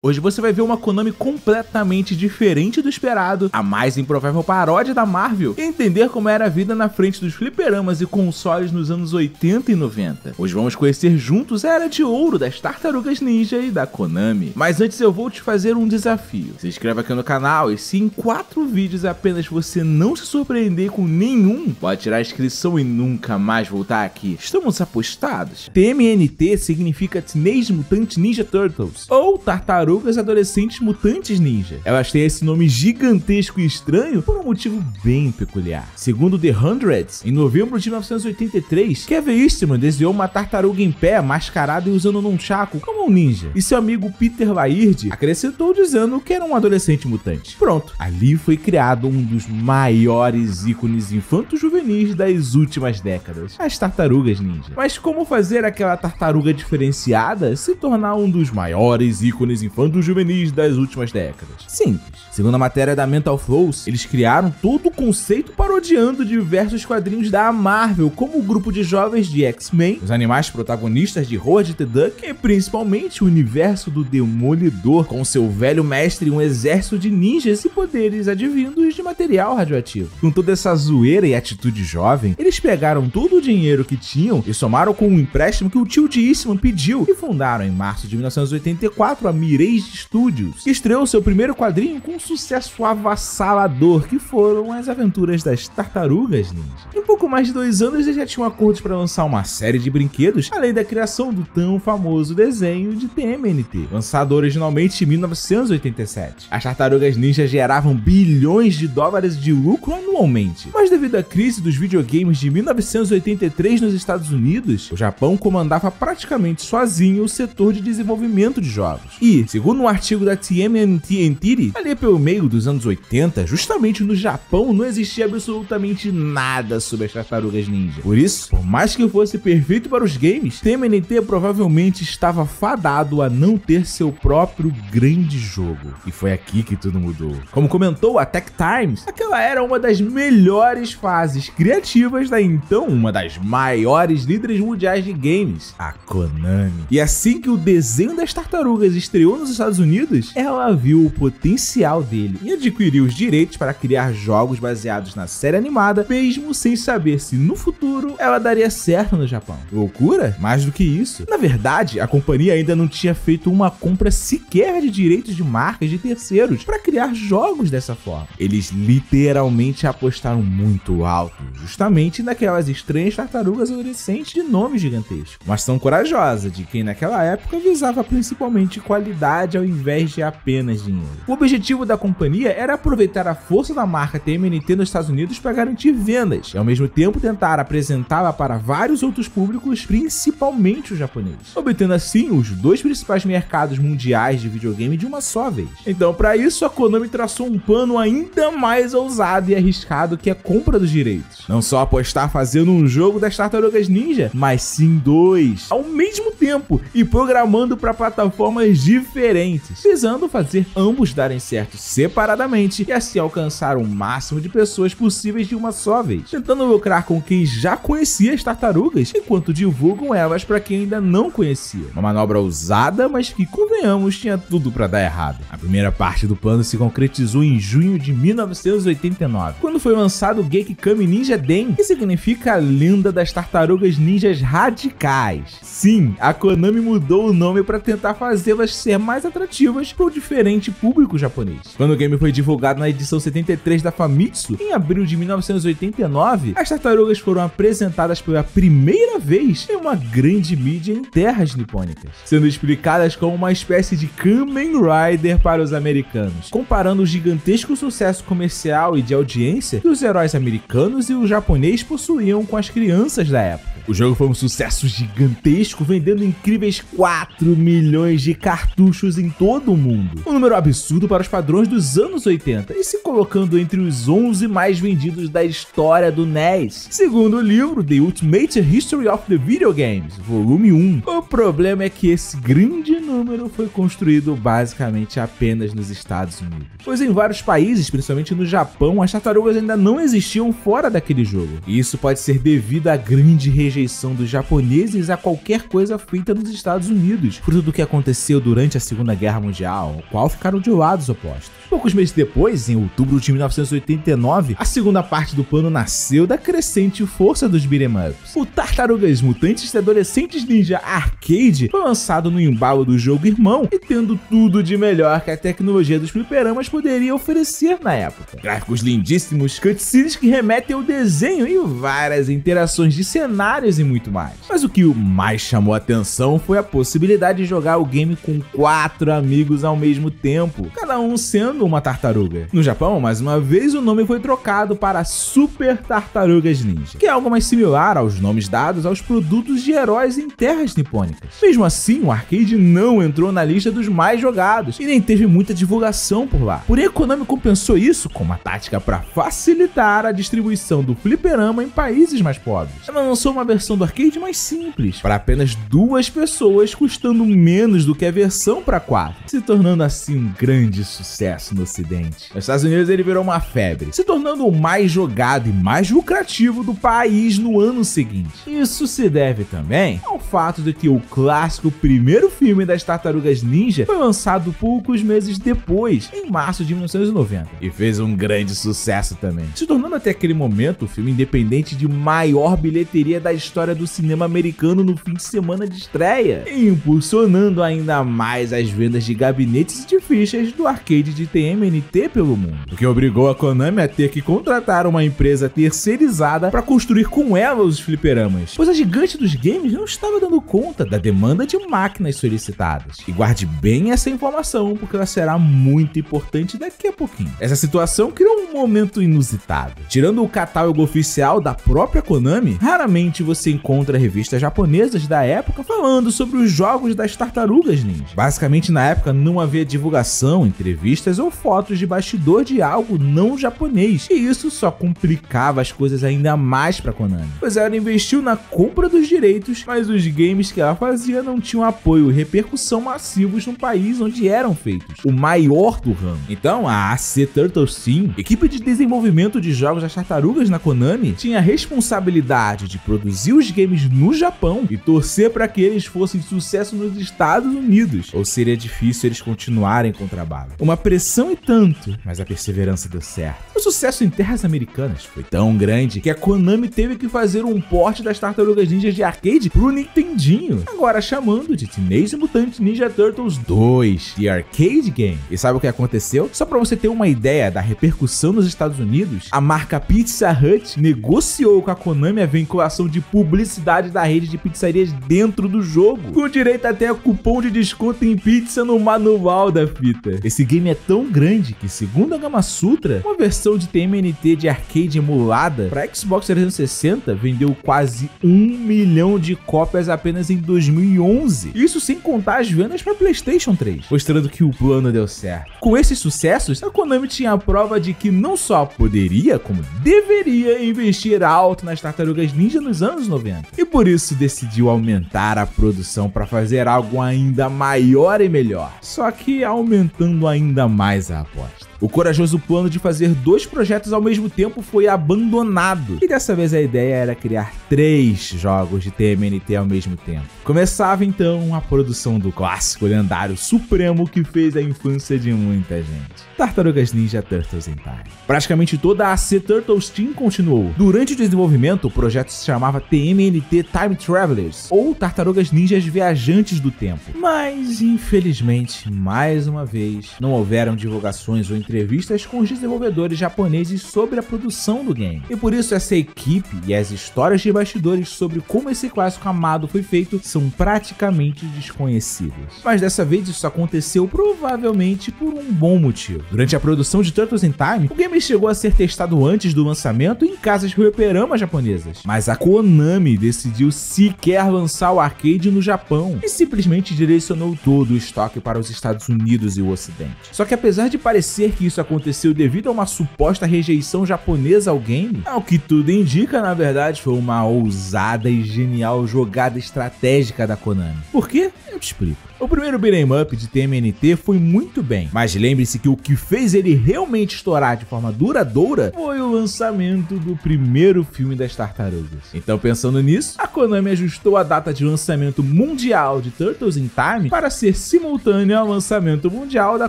Hoje você vai ver uma Konami completamente diferente do esperado, a mais improvável paródia da Marvel, e entender como era a vida na frente dos fliperamas e consoles nos anos 80 e 90. Hoje vamos conhecer juntos a era de ouro das Tartarugas Ninja e da Konami. Mas antes eu vou te fazer um desafio. Se inscreva aqui no canal e se em quatro vídeos apenas você não se surpreender com nenhum, pode tirar a inscrição e nunca mais voltar aqui. Estamos apostados? TMNT significa Teenage Mutant Ninja Turtles, ou Tartarugas tartarugas adolescentes mutantes ninja. Elas têm esse nome gigantesco e estranho por um motivo bem peculiar. Segundo The Hundreds, em novembro de 1983, Kevin Eastman desenhou uma tartaruga em pé, mascarada e usando um chaco como um ninja. E seu amigo Peter Laird acrescentou dizendo que era um adolescente mutante. Pronto, ali foi criado um dos maiores ícones infanto-juvenis das últimas décadas, as tartarugas ninja. Mas como fazer aquela tartaruga diferenciada se tornar um dos maiores ícones infanto infantos juvenis das últimas décadas. Simples. Segundo a matéria da Mental Flows, eles criaram todo o conceito parodiando diversos quadrinhos da Marvel, como o grupo de jovens de X-Men, os animais protagonistas de Howard the Duck e principalmente o universo do Demolidor, com seu velho mestre e um exército de ninjas e poderes advindos de material radioativo. Com toda essa zoeira e atitude jovem, eles pegaram todo o dinheiro que tinham e somaram com um empréstimo que o tio Eastman pediu e fundaram em março de 1984 a Mirage Studios, que estreou seu primeiro quadrinho com sucesso avassalador que foram as aventuras das Tartarugas Ninja. Em pouco mais de dois anos eles já tinham acordos para lançar uma série de brinquedos, além da criação do tão famoso desenho de TMNT, lançado originalmente em 1987. As Tartarugas Ninja geravam bilhões de dólares de lucro anualmente, mas devido à crise dos videogames de 1983 nos Estados Unidos, o Japão comandava praticamente sozinho o setor de desenvolvimento de jogos. E, segundo um artigo da TMNT Entity, ali pelo meio dos anos 80, justamente no Japão, não existia absolutamente nada sobre as tartarugas ninja. Por isso, por mais que fosse perfeito para os games, TMNT provavelmente estava fadado a não ter seu próprio grande jogo. E foi aqui que tudo mudou. Como comentou a Tech Times, aquela era uma das melhores fases criativas da então uma das maiores líderes mundiais de games, a Konami. E assim que o desenho das tartarugas estreou nos Estados Unidos, ela viu o potencial dele e adquiriu os direitos para criar jogos baseados na série animada, mesmo sem saber se no futuro ela daria certo no Japão. Loucura? Mais do que isso. Na verdade, a companhia ainda não tinha feito uma compra sequer de direitos de marcas de terceiros para criar jogos dessa forma. Eles literalmente apostaram muito alto, justamente naquelas estranhas tartarugas adolescentes de nome gigantesco. Uma ação corajosa de quem naquela época visava principalmente qualidade ao invés de apenas dinheiro. O objetivo da companhia era aproveitar a força da marca TMNT nos Estados Unidos para garantir vendas e ao mesmo tempo tentar apresentá-la para vários outros públicos, principalmente o japonês, obtendo assim os dois principais mercados mundiais de videogame de uma só vez. Então, para isso, a Konami traçou um plano ainda mais ousado e arriscado que a compra dos direitos. Não só apostar fazendo um jogo das Tartarugas Ninja, mas sim dois, ao mesmo tempo e programando para plataformas diferentes, visando fazer ambos darem certo separadamente e assim alcançar o máximo de pessoas possíveis de uma só vez, tentando lucrar com quem já conhecia as tartarugas, enquanto divulgam elas para quem ainda não conhecia. Uma manobra ousada, mas que, convenhamos, tinha tudo para dar errado. A primeira parte do plano se concretizou em junho de 1989, quando foi lançado o Gekikami Ninja Den, que significa a lenda das tartarugas ninjas radicais. Sim, a Konami mudou o nome para tentar fazê-las ser mais atrativas para o diferente público japonês. Quando o game foi divulgado na edição 73 da Famitsu, em abril de 1989, as tartarugas foram apresentadas pela primeira vez em uma grande mídia em terras nipônicas, sendo explicadas como uma espécie de Kamen Rider para os americanos, comparando o gigantesco sucesso comercial e de audiência que os heróis americanos e o japonês possuíam com as crianças da época. O jogo foi um sucesso gigantesco, vendendo incríveis 4 milhões de cartuchos em todo o mundo. Um número absurdo para os padrões dos anos 80 e se colocando entre os 11 mais vendidos da história do NES. Segundo o livro The Ultimate History of the Video Games, volume 1. O problema é que esse grande número foi construído basicamente apenas nos Estados Unidos. Pois em vários países, principalmente no Japão, as tartarugas ainda não existiam fora daquele jogo. E isso pode ser devido à grande rejeição dos japoneses a qualquer coisa feita nos Estados Unidos, fruto do que aconteceu durante a Segunda Guerra Mundial, o qual ficaram de lados opostos. Poucos meses depois, em outubro de 1989, a segunda parte do plano nasceu da crescente força dos beat'em ups. O Tartarugas Mutantes e Adolescentes Ninja Arcade foi lançado no embalo do jogo irmão e tendo tudo de melhor que a tecnologia dos fliperamas poderia oferecer na época. Gráficos lindíssimos, cutscenes que remetem ao desenho e várias interações de cenários e muito mais. Mas o que mais chamou a atenção foi a possibilidade de jogar o game com quatro amigos ao mesmo tempo, cada um sendo uma tartaruga. No Japão, mais uma vez, o nome foi trocado para Super Tartarugas Ninja, que é algo mais similar aos nomes dados aos produtos de heróis em terras nipônicas. Mesmo assim, o arcade não entrou na lista dos mais jogados e nem teve muita divulgação por lá. Porém, a Konami compensou isso com uma tática para facilitar a distribuição do fliperama em países mais pobres. Ela lançou uma versão do arcade mais simples, para apenas duas pessoas, custando menos do que a versão para quatro, se tornando assim um grande sucesso sucesso no ocidente. Nos Estados Unidos ele virou uma febre, se tornando o mais jogado e mais lucrativo do país no ano seguinte. Isso se deve também ao fato de que o clássico primeiro filme das Tartarugas Ninja foi lançado poucos meses depois, em março de 1990, e fez um grande sucesso também, se tornando até aquele momento o filme independente de maior bilheteria da história do cinema americano no fim de semana de estreia, impulsionando ainda mais as vendas de gabinetes e de fichas do arcade de TMNT pelo mundo, o que obrigou a Konami a ter que contratar uma empresa terceirizada para construir com ela os fliperamas, pois a gigante dos games não estava dando conta da demanda de máquinas solicitadas. E guarde bem essa informação, porque ela será muito importante daqui a pouquinho. Essa situação criou um momento inusitado. Tirando o catálogo oficial da própria Konami, raramente você encontra revistas japonesas da época falando sobre os jogos das tartarugas ninja. Basicamente, na época não havia divulgação, entrevistas ou fotos de bastidor de algo não japonês, e isso só complicava as coisas ainda mais para Konami, pois ela investiu na compra dos direitos, mas os games que ela fazia não tinham apoio e repercussão massivos no país onde eram feitos, o maior do ramo. Então a AC Turtles Team, equipe de desenvolvimento de jogos das tartarugas na Konami, tinha a responsabilidade de produzir os games no Japão e torcer para que eles fossem sucesso nos Estados Unidos, ou seria difícil eles continuarem com o trabalho. Uma pressão e tanto, mas a perseverança deu certo. O sucesso em terras americanas foi tão grande que a Konami teve que fazer um porte das Tartarugas Ninjas de arcade pro Nintendinho, agora chamando de Teenage Mutant Ninja Turtles 2 de arcade game. E sabe o que aconteceu? Só para você ter uma ideia da repercussão nos Estados Unidos, a marca Pizza Hut negociou com a Konami a vinculação de publicidade da rede de pizzarias dentro do jogo, com direito até a cupom de desconto em pizza no manual da fita. Esse game é tão grande que, segundo a Gama Sutra, uma versão de TMNT de arcade emulada para Xbox 360 vendeu quase um milhão de cópias apenas em 2011. Isso sem contar as vendas para PlayStation 3, mostrando que o plano deu certo. Com esses sucessos, a Konami tinha a prova de que não só poderia, como deveria investir alto nas Tartarugas Ninja nos anos 90. E por isso decidiu aumentar a produção para fazer algo ainda maior e melhor. Só que aumentando ainda mais mais a aposta. O corajoso plano de fazer dois projetos ao mesmo tempo foi abandonado, e dessa vez a ideia era criar três jogos de TMNT ao mesmo tempo. Começava então a produção do clássico lendário supremo que fez a infância de muita gente. Tartarugas Ninja Turtles in Time. Praticamente toda a AC Turtles Team continuou. Durante o desenvolvimento, o projeto se chamava TMNT Time Travelers, ou Tartarugas Ninjas Viajantes do Tempo. Mas, infelizmente, mais uma vez, não houveram divulgações ou entrevistas com os desenvolvedores japoneses sobre a produção do game. E por isso essa equipe e as histórias de bastidores sobre como esse clássico amado foi feito são praticamente desconhecidas. Mas dessa vez isso aconteceu provavelmente por um bom motivo. Durante a produção de Turtles in Time, o game chegou a ser testado antes do lançamento em casas fliperama japonesas, mas a Konami decidiu sequer lançar o arcade no Japão e simplesmente direcionou todo o estoque para os Estados Unidos e o Ocidente. Só que apesar de parecer que isso aconteceu devido a uma suposta rejeição japonesa ao game, ao que tudo indica, na verdade, foi uma ousada e genial jogada estratégica da Konami. Por quê? Eu te explico. O primeiro beat'em up de TMNT foi muito bem, mas lembre-se que o que fez ele realmente estourar de forma duradoura foi o lançamento do primeiro filme das tartarugas. Então pensando nisso, a Konami ajustou a data de lançamento mundial de Turtles in Time para ser simultânea ao lançamento mundial da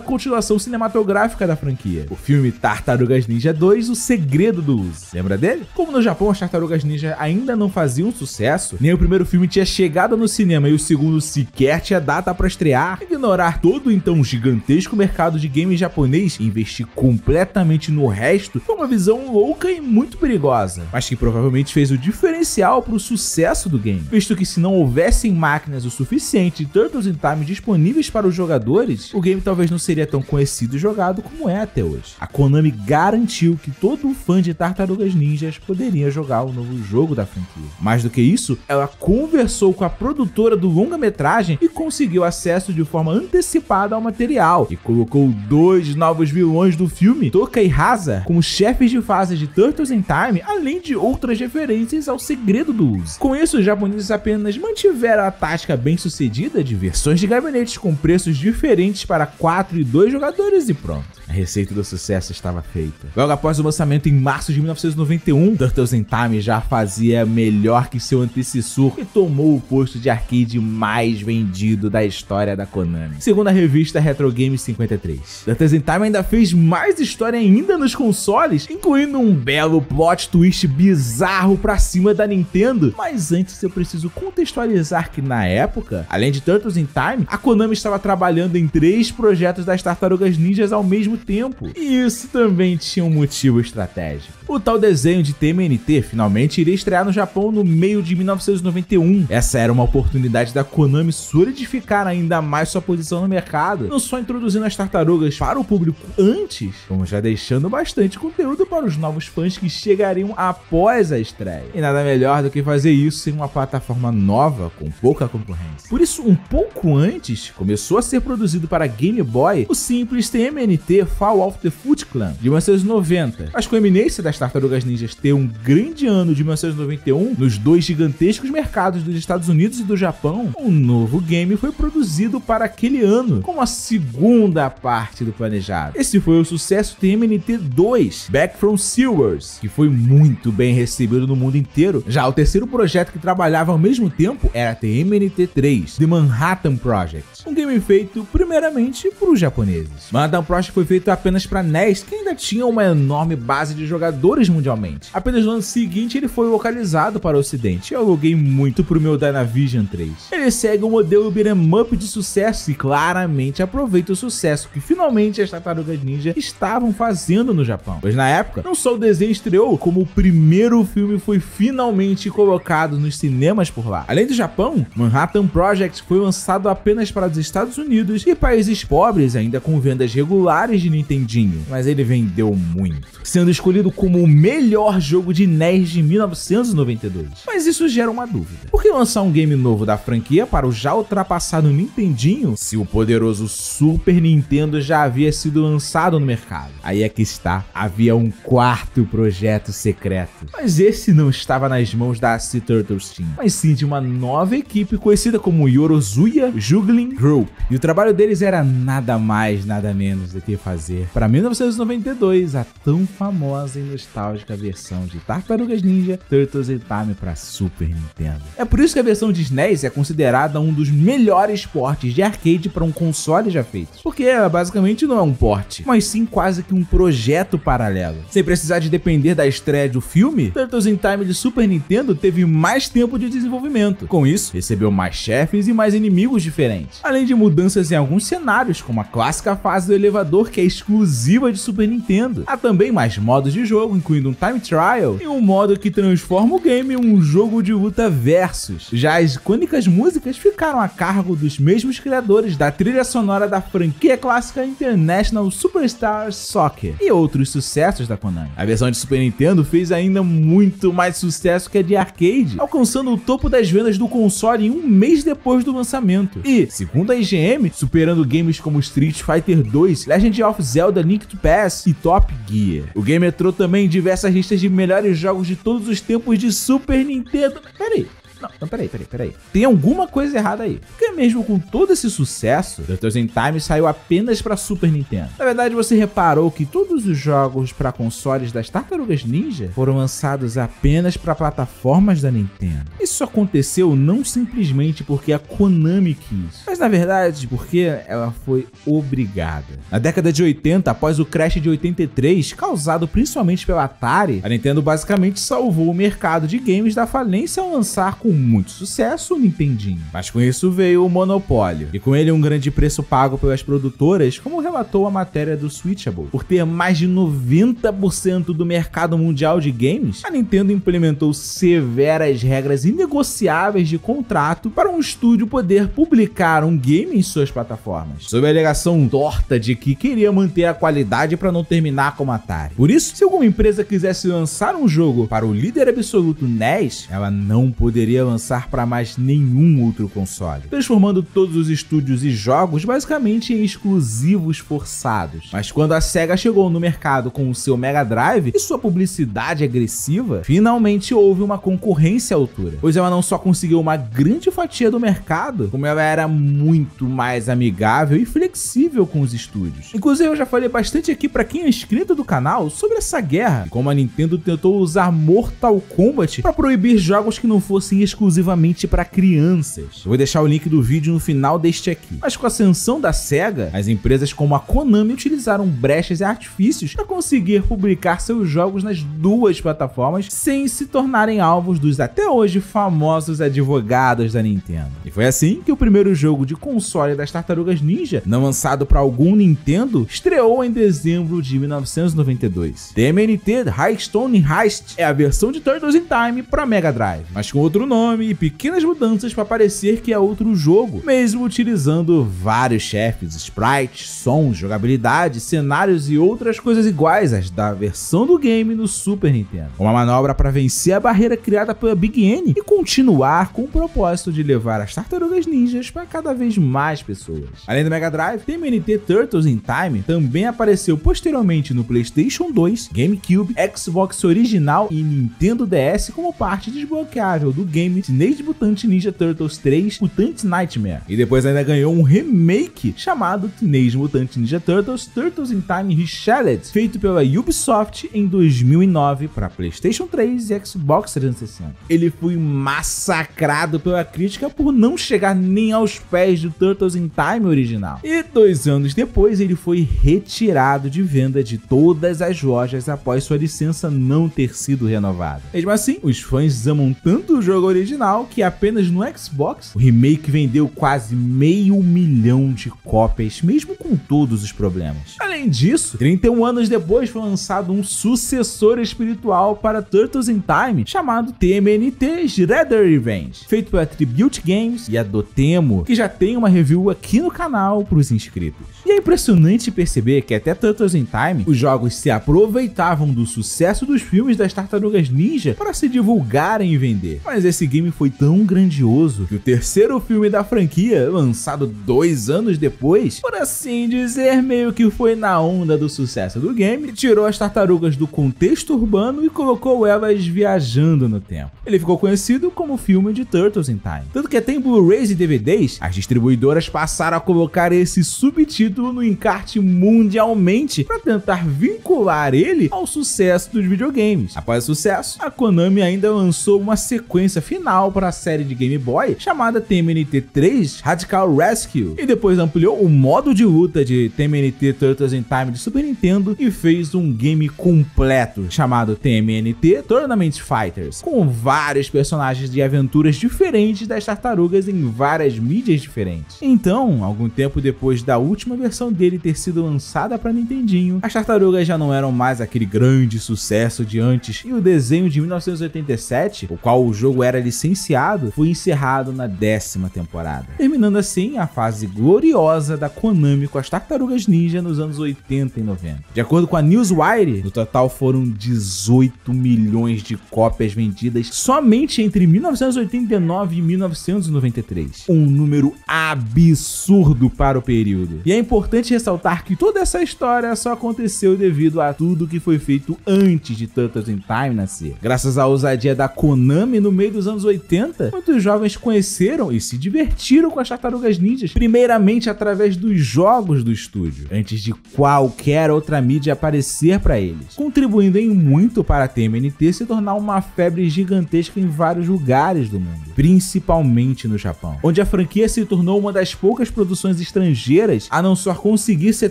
continuação cinematográfica da franquia, o filme Tartarugas Ninja 2 O Segredo do Uso. Lembra dele? Como no Japão as Tartarugas Ninja ainda não faziam sucesso, nem o primeiro filme tinha chegado no cinema e o segundo sequer tinha data para estrear, ignorar todo o então gigantesco mercado de games japonês e investir completamente no resto foi uma visão louca e muito perigosa, mas que provavelmente fez o diferencial para o sucesso do game, visto que se não houvessem máquinas o suficiente de Turtles in Time disponíveis para os jogadores, o game talvez não seria tão conhecido e jogado como é até hoje. A Konami garantiu que todo fã de Tartarugas Ninjas poderia jogar o novo jogo da franquia. Mais do que isso, ela conversou com a produtora do longa-metragem e conseguiu acesso de forma antecipada ao material e colocou dois novos vilões do filme, Toka e Haza, como chefes de fase de Turtles in Time, além de outras referências ao segredo do uso. Com isso, os japoneses apenas mantiveram a tática bem sucedida de versões de gabinetes com preços diferentes para 4 e 2 jogadores e pronto. A receita do sucesso estava feita. Logo após o lançamento em março de 1991, Turtles in Time já fazia melhor que seu antecessor e tomou o posto de arcade mais vendido da história da Konami, segundo a revista Retro Games 53. Turtles in Time ainda fez mais história ainda nos consoles, incluindo um belo plot twist bizarro pra cima da Nintendo. Mas antes eu preciso contextualizar que na época, além de Turtles in Time, a Konami estava trabalhando em três projetos das Tartarugas Ninjas ao mesmo tempo. E isso também tinha um motivo estratégico. O tal desenho de TMNT finalmente iria estrear no Japão no meio de 1991. Essa era uma oportunidade da Konami solidificar ainda mais sua posição no mercado, não só introduzindo as tartarugas para o público antes, como já deixando bastante conteúdo para os novos fãs que chegariam após a estreia. E nada melhor do que fazer isso em uma plataforma nova com pouca concorrência. Por isso, um pouco antes, começou a ser produzido para Game Boy o simples TMNT Fall of the Foot Clan de 1990, mas com a eminência das Tartarugas Ninjas ter um grande ano de 1991 nos dois gigantescos mercados dos Estados Unidos e do Japão, um novo game foi produzido para aquele ano, como a segunda parte do planejado. Esse foi o sucesso TMNT 2, Back from Sewers, que foi muito bem recebido no mundo inteiro. Já o terceiro projeto que trabalhava ao mesmo tempo era TMNT 3, The Manhattan Project, um game feito primeiramente por os japoneses. Manhattan Project foi feito apenas para NES, que ainda tinha uma enorme base de jogadores mundialmente. Apenas no ano seguinte ele foi localizado para o ocidente. Eu joguei muito pro meu Dynavision 3. Ele segue o modelo beat'em up de sucesso e claramente aproveita o sucesso que finalmente as Tartarugas Ninja estavam fazendo no Japão. Pois na época, não só o desenho estreou, como o primeiro filme foi finalmente colocado nos cinemas por lá. Além do Japão, Manhattan Project foi lançado apenas para os Estados Unidos e países pobres ainda com vendas regulares de Nintendinho, mas ele vendeu muito, sendo escolhido como o melhor jogo de NES de 1992. Mas isso gera uma dúvida. Por que lançar um game novo da franquia para o já ultrapassado Nintendinho se o poderoso Super Nintendo já havia sido lançado no mercado? Aí é que está, havia um quarto projeto secreto. Mas esse não estava nas mãos da Sea Turtles Team, mas sim de uma nova equipe conhecida como Yorozuya Juggling Group. E o trabalho deles era nada mais, nada menos do que fazer para 1992 a tão famosa e nostálgica versão de Tartarugas Ninja Turtles in Time para Super Nintendo. É por isso que a versão de SNES é considerada um dos melhores portes de arcade para um console já feito, porque ela basicamente não é um porte, mas sim quase que um projeto paralelo. Sem precisar de depender da estreia do filme, Turtles in Time de Super Nintendo teve mais tempo de desenvolvimento. Com isso, recebeu mais chefes e mais inimigos diferentes, além de mudanças em alguns cenários, como a clássica fase do elevador que é exclusiva de Super Nintendo. Há também mais modos de jogo, incluindo um time trial e um modo que transforma o game em um jogo de luta versus. Já as icônicas músicas ficaram a cargo dos mesmos criadores da trilha sonora da franquia clássica International Superstar Soccer e outros sucessos da Konami. A versão de Super Nintendo fez ainda muito mais sucesso que a de arcade, alcançando o topo das vendas do console em um mês depois do lançamento. E, segundo a IGM, superando games como Street Fighter 2, Legend of Zelda Link to Pass e Top Gear. O game entrou também em diversas listas de melhores jogos de todos os tempos de Super Nintendo. Peraí, não, não, peraí, peraí, peraí. Tem alguma coisa errada aí. Porque mesmo com todo esse sucesso, Turtles in Time saiu apenas para Super Nintendo. Na verdade, você reparou que todos os jogos para consoles das Tartarugas Ninja foram lançados apenas para plataformas da Nintendo. Isso aconteceu não simplesmente porque a Konami quis, mas na verdade porque ela foi obrigada. Na década de 80, após o crash de 83, causado principalmente pela Atari, a Nintendo basicamente salvou o mercado de games da falência ao lançar com com muito sucesso o Nintendinho. Mas com isso veio o monopólio, e com ele um grande preço pago pelas produtoras, como relatou a matéria do Switchable. Por ter mais de 90% do mercado mundial de games, a Nintendo implementou severas regras inegociáveis de contrato para um estúdio poder publicar um game em suas plataformas, sob a alegação torta de que queria manter a qualidade para não terminar como Atari. Por isso, se alguma empresa quisesse lançar um jogo para o líder absoluto NES, ela não poderia lançar para mais nenhum outro console, transformando todos os estúdios e jogos basicamente em exclusivos forçados. Mas quando a SEGA chegou no mercado com o seu Mega Drive e sua publicidade agressiva, finalmente houve uma concorrência à altura, pois ela não só conseguiu uma grande fatia do mercado, como ela era muito mais amigável e flexível com os estúdios. Inclusive eu já falei bastante aqui para quem é inscrito do canal sobre essa guerra, como a Nintendo tentou usar Mortal Kombat para proibir jogos que não fossem exclusivamente para crianças. Eu vou deixar o link do vídeo no final deste aqui. Mas com a ascensão da SEGA, as empresas como a Konami utilizaram brechas e artifícios para conseguir publicar seus jogos nas duas plataformas sem se tornarem alvos dos até hoje famosos advogados da Nintendo. E foi assim que o primeiro jogo de console das Tartarugas Ninja, não lançado para algum Nintendo, estreou em dezembro de 1992. TMNT High Stone Heist é a versão de Turtles in Time para Mega Drive, mas com outro nome e pequenas mudanças para parecer que é outro jogo, mesmo utilizando vários chefes, sprites, sons, jogabilidade, cenários e outras coisas iguais às da versão do game no Super Nintendo. Uma manobra para vencer a barreira criada pela Big N e continuar com o propósito de levar as tartarugas ninjas para cada vez mais pessoas. Além do Mega Drive, TMNT Turtles in Time também apareceu posteriormente no PlayStation 2, GameCube, Xbox original e Nintendo DS como parte desbloqueável do game game Teenage Mutant Ninja Turtles 3 Mutant Nightmare. E depois ainda ganhou um remake chamado Teenage Mutant Ninja Turtles Turtles in Time Reshattered, feito pela Ubisoft em 2009 para PlayStation 3 e Xbox 360. Ele foi massacrado pela crítica por não chegar nem aos pés do Turtles in Time original. E dois anos depois ele foi retirado de venda de todas as lojas após sua licença não ter sido renovada. Mesmo assim, os fãs amam tanto o jogo original, que apenas no Xbox, o remake vendeu quase meio milhão de cópias, mesmo com todos os problemas. Além disso, 31 anos depois foi lançado um sucessor espiritual para Turtles in Time, chamado TMNT Shredder Revenge, feito pela Tribute Games e a Dotemo, que já tem uma review aqui no canal para os inscritos. E é impressionante perceber que até Turtles in Time, os jogos se aproveitavam do sucesso dos filmes das Tartarugas Ninja para se divulgarem e vender. Mas esse game foi tão grandioso que o terceiro filme da franquia, lançado dois anos depois, por assim dizer, meio que foi na onda do sucesso do game, tirou as tartarugas do contexto urbano e colocou elas viajando no tempo. Ele ficou conhecido como filme de Turtles in Time. Tanto que até em Blu-rays e DVDs, as distribuidoras passaram a colocar esse subtítulo no encarte mundialmente para tentar vincular ele ao sucesso dos videogames. Após o sucesso, a Konami ainda lançou uma sequência final para a série de Game Boy chamada TMNT 3 Radical Rescue e depois ampliou o modo de luta de TMNT Turtles in Time de Super Nintendo e fez um game completo chamado TMNT Tournament Fighters, com vários personagens de aventuras diferentes das tartarugas em várias mídias diferentes. Então, algum tempo depois da última versão dele ter sido lançada para Nintendinho, as tartarugas já não eram mais aquele grande sucesso de antes e o desenho de 1987, o qual o jogo era licenciado, foi encerrado na décima temporada, terminando assim a fase gloriosa da Konami com as Tartarugas Ninja nos anos 80 80 e 90. De acordo com a Newswire, no total foram 18 milhões de cópias vendidas somente entre 1989 e 1993. Um número absurdo para o período. E é importante ressaltar que toda essa história só aconteceu devido a tudo que foi feito antes de Turtles in Time nascer. Graças à ousadia da Konami no meio dos anos 80, muitos jovens conheceram e se divertiram com as tartarugas ninjas, primeiramente através dos jogos do estúdio, antes de qualquer outra mídia aparecer para eles, contribuindo em muito para a TMNT se tornar uma febre gigantesca em vários lugares do mundo, principalmente no Japão, onde a franquia se tornou uma das poucas produções estrangeiras a não só conseguir ser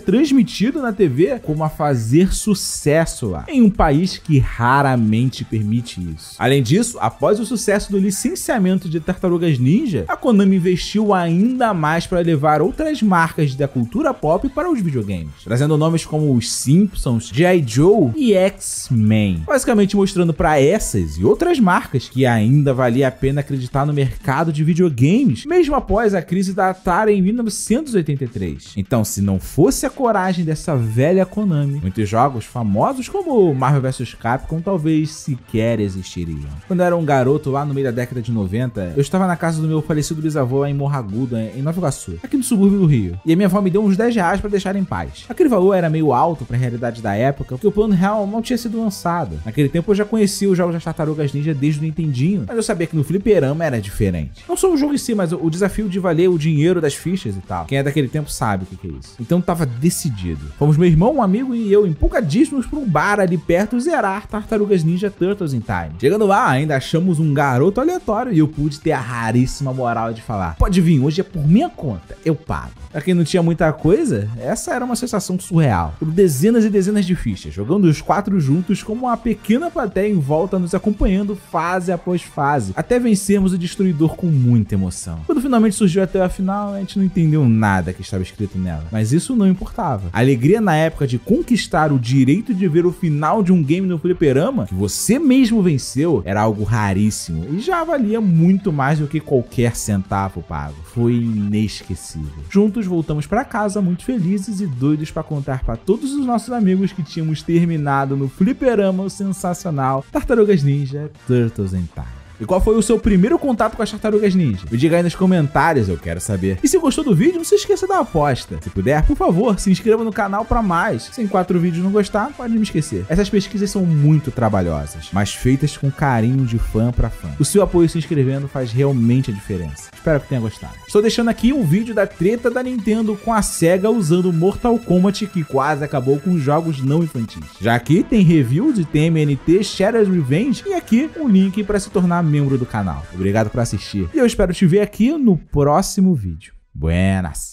transmitido na TV, como a fazer sucesso lá, em um país que raramente permite isso. Além disso, após o sucesso do licenciamento de Tartarugas Ninja, a Konami investiu ainda mais para levar outras marcas da cultura pop para os videogames, trazendo nomes como os Simpsons, G.I. Joe e X-Men, basicamente mostrando para essas e outras marcas que ainda valia a pena acreditar no mercado de videogames, mesmo após a crise da Atari em 1983. Então, se não fosse a coragem dessa velha Konami, muitos jogos famosos como Marvel vs Capcom talvez sequer existiriam. Quando era um garoto lá no meio da década de 90, eu estava na casa do meu falecido bisavô em Morro Agudo, em Nova Iguaçu, aqui no subúrbio do Rio. E a minha avó me deu uns 10 reais para deixar em paz. Aquele valor era meio alto para a realidade da época, porque o plano real não tinha sido lançado. Naquele tempo eu já conhecia os jogos das Tartarugas Ninja desde o Nintendinho, mas eu sabia que no fliperama era diferente. Não só o jogo em si, mas o desafio de valer o dinheiro das fichas e tal. Quem é daquele tempo sabe o que, que é isso. Então tava decidido. Fomos meu irmão, um amigo e eu empolgadíssimos para um bar ali perto zerar Tartarugas Ninja Turtles in Time. Chegando lá, ainda achamos um garoto aleatório e eu pude ter a raríssima moral de falar: pode vir, hoje é por minha conta, eu pago. Pra quem não tinha muita coisa, essa era uma sensação surreal. Por dezenas e dezenas de fichas, jogando os quatro juntos como uma pequena plateia em volta nos acompanhando fase após fase, até vencermos o destruidor com muita emoção. Quando finalmente surgiu até a final, a gente não entendeu nada que estava escrito nela, mas isso não importava. A alegria na época de conquistar o direito de ver o final de um game no fliperama, que você mesmo venceu, era algo raríssimo e já valia muito mais do que qualquer centavo pago. Foi inesquecível. Juntos voltamos para casa muito felizes e doidos para contar para todos os nossos amigos que tínhamos terminado no fliperama sensacional Tartarugas Ninja Turtles in Time. E qual foi o seu primeiro contato com as tartarugas ninja? Me diga aí nos comentários, eu quero saber. E se gostou do vídeo, não se esqueça da aposta. Se puder, por favor, se inscreva no canal para mais. Se em quatro vídeos não gostar, pode me esquecer. Essas pesquisas são muito trabalhosas, mas feitas com carinho de fã para fã. O seu apoio se inscrevendo faz realmente a diferença. Espero que tenha gostado. Estou deixando aqui um vídeo da treta da Nintendo com a SEGA usando Mortal Kombat que quase acabou com jogos não infantis. Já aqui tem review de TMNT Shadow's Revenge e aqui um link para se tornar membro do canal. Obrigado por assistir e eu espero te ver aqui no próximo vídeo. Buenas!